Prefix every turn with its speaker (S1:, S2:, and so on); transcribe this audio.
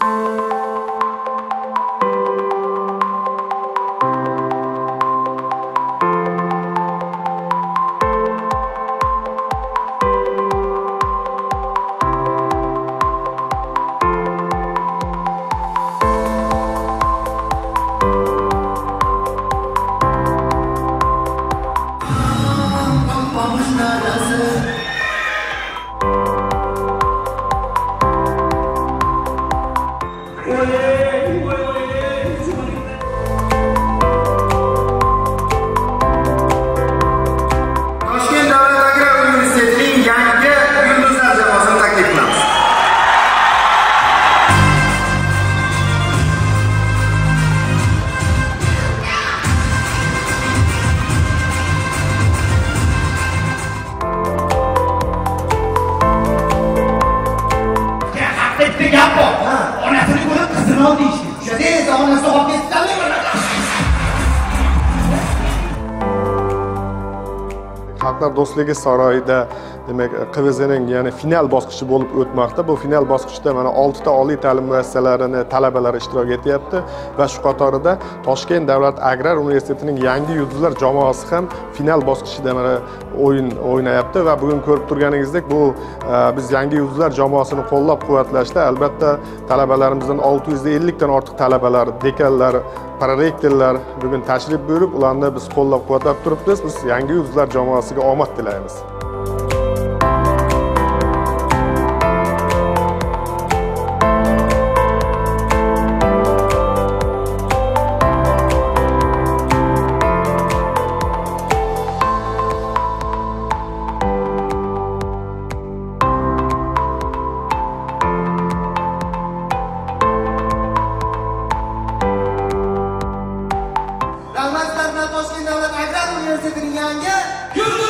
S1: Toshkent davlat agrar universitetining yangi yulduzlar
S2: xalqlar do'stligi saroyida demak qvzning ya'ni final bosqichi bo'lib o'tmoqda. Bu final bosqichida mana 6 ta oliy ta'lim muassasalarini talabalari ishtirok etyapti va shu qatorida toshkent davlat agrar universitetining yangi yulduzlar jamoasi ham final bosqichida mana o'yin o'ynayapti va bugun ko'rib turganingizdek bu e, biz yangi yulduzlar jamoasini qo'llab quvvatlashda albatta talabalarimizdan 650 dan ortiq talabalar dekanlar prorektorlar bugun tashrif buyurib ularni biz qo'llab quvvatlab turibmiz. Biz yangi yulduzlar jamoasiga omad tilaymiz.
S1: gözledin yenge? Güldür!